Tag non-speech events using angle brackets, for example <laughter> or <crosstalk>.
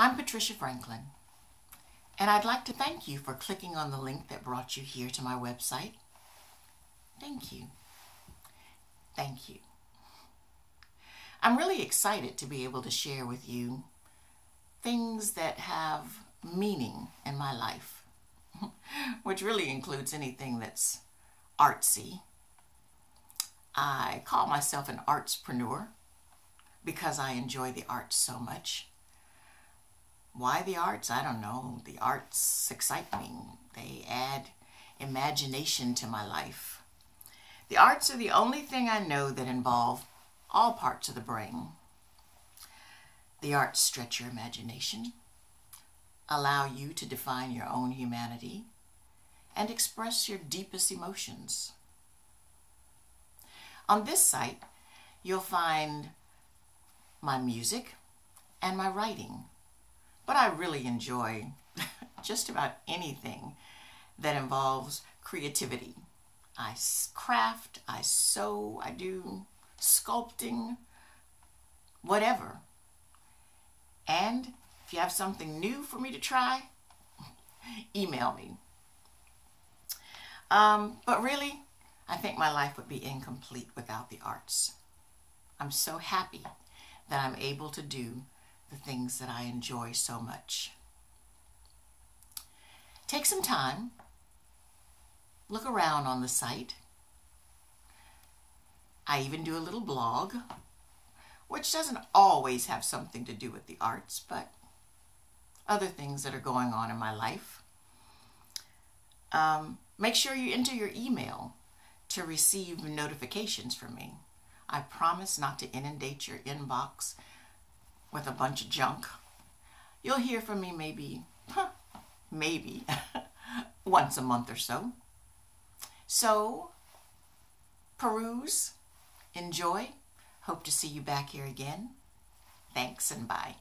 I'm Patricia Franklin, and I'd like to thank you for clicking on the link that brought you here to my website. Thank you. Thank you. I'm really excited to be able to share with you things that have meaning in my life, <laughs> which really includes anything that's artsy. I call myself an artspreneur because I enjoy the arts so much. Why the arts? I don't know. The arts excite me. They add imagination to my life. The arts are the only thing I know that involve all parts of the brain. The arts stretch your imagination, allow you to define your own humanity, and express your deepest emotions. On this site, you'll find my music and my writing. But I really enjoy <laughs> just about anything that involves creativity. I craft, I sew, I do sculpting, whatever. And if you have something new for me to try, <laughs> email me. Um, but really, I think my life would be incomplete without the arts. I'm so happy that I'm able to do the things that I enjoy so much. Take some time, look around on the site. I even do a little blog, which doesn't always have something to do with the arts, but other things that are going on in my life. Um, make sure you enter your email to receive notifications from me. I promise not to inundate your inbox with a bunch of junk. You'll hear from me maybe, huh, maybe <laughs> once a month or so. So, peruse, enjoy. Hope to see you back here again. Thanks and bye.